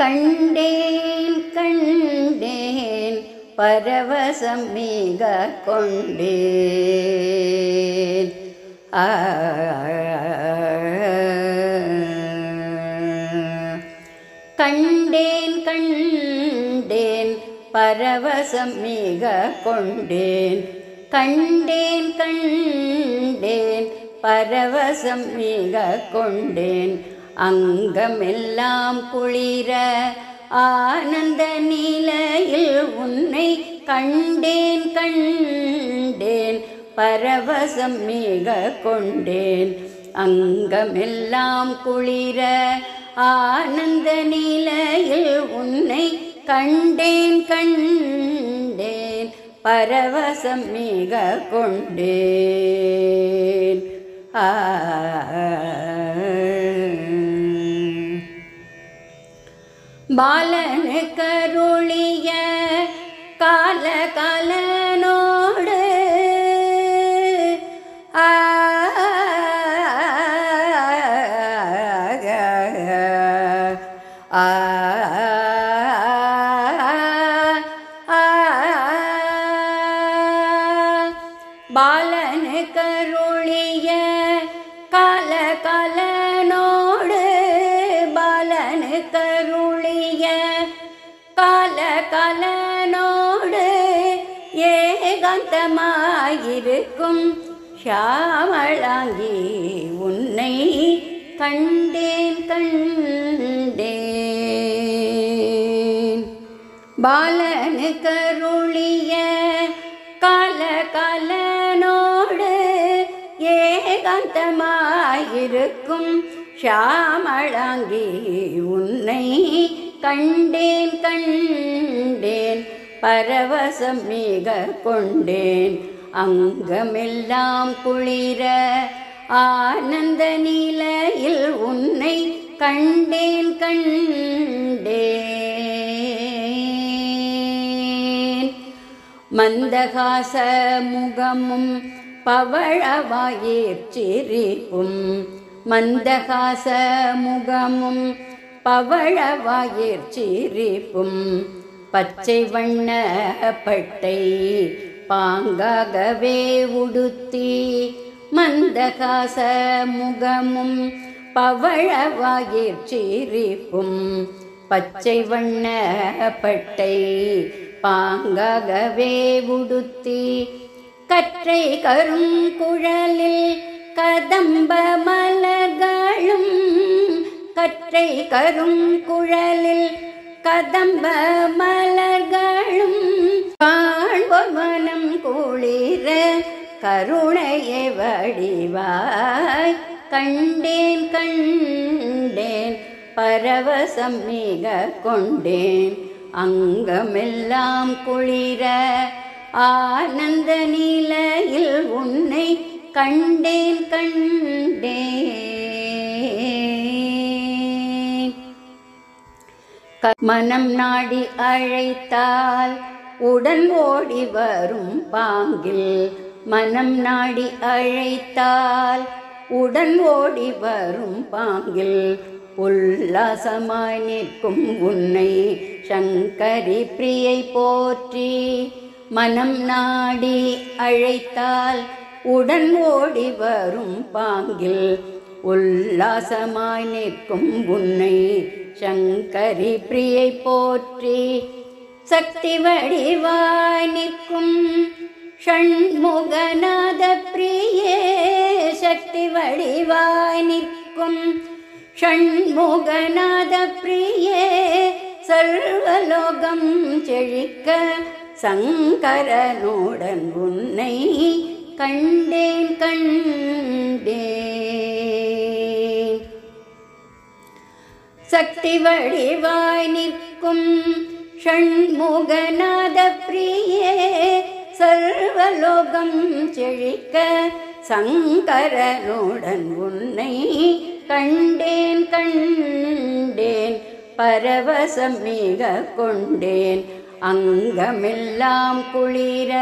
கண்டேன் கண்டேன் பரவசம் மிக கொண்டேன். ஆ கண்டேன் கண்டேன் பரவசம் மிக கொண்டேன். கண்டேன் கண்டேன் பரவசம் மிக கொண்டேன். அங்கமெல்லாம் குளிர ஆனந்த நிலையில் உன்னை கண்டேன் கண்டேன். பரவசம் மிக கொண்டேன். அங்கமெல்லாம் குளிர ஆனந்த நிலையில் உன்னை கண்டேன் கண்டேன். பரவசம் மிக கொண்டேன். ஆ பாலனு கருளிய கால காலனோடு ஆ ஆ பாலனு கருளிய ஏகாந்தமாயிருக்கும் ஷாமளாங்கி உன்னை கண்டேன் கண்டேன். பாலனு கருளிய கால காலனோடு ஏகாந்தமாயிருக்கும். ஷாமளாங்கி உன்னை கண்டேன் கண்டேன். பரவசம் மிக கொண்டேன் அங்கமெல்லாம் குளிர ஆனந்த நிலையில் உன்னை கண்டேன் கண்டேன். மந்தகாச முகமும் பவழவாயிற்சிரிப்பும் மந்தகாச முகமும் பவழவாயிற்சிரிப்பும் சிரிப்பும் பச்சை வண்ண பட்டை பாங்காகவே உடுத்தி மந்தகாச முகமும் பவழவாயிற் சிரிப்பும் பச்சை வண்ண பட்டை பாங்காகவே உடுத்தி கற்றை கருங்குழலில் கதம்ப மலர்களும் கற்றை கருங்குழலில் கதம்ப மலர்களும் காண்பவனம் குளிர கருணையை வடிவாய். கண்டேன் கண்டேன் பரவசம் மிக கொண்டேன். அங்கமெல்லாம் குளிர ஆனந்த நிலையில் உன்னை கண்டேன் கண்டேன். மனம் நாடி அழைத்தால் உடன் ஓடி வரும் பாங்கில். மனம் நாடி அழைத்தால் உடன் ஓடி வரும் பாங்கில். உல்லாசமாய் நிற்கும் உன்னை சங்கரி பிரியை போற்றி. மனம் நாடி அழைத்தால் உடன் ஓடி வரும் பாங்கில். உல்லாசமாய் நிற்கும் உன்னை சங்கரி பிரியை போற்றி சக்தி வடிவாய் நிற்கும் ஷண்முகநாத பிரியே சக்தி வடிவாய் நிற்கும் ஷண்முகநாத பிரியே சர்வலோகம் செழிக்க சங்கரனுடன் உன்னை கண்டேன் கண்டேன் சக்தி வடிவாய் நிற்கும் ஷண்முகநாத பிரியே சர்வலோகம் செழிக்க சங்கரனுடன் உன்னை கண்டேன் கண்டேன் பரவசம் மிக கொண்டேன். அங்கமெல்லாம் குளிர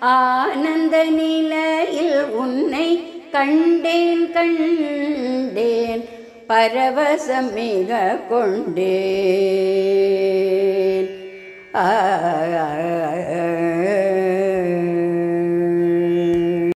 ஆனந்த நிலையில் உன்னை கண்டேன் கண்டேன். பரவசம் மிக கொண்டே ஆ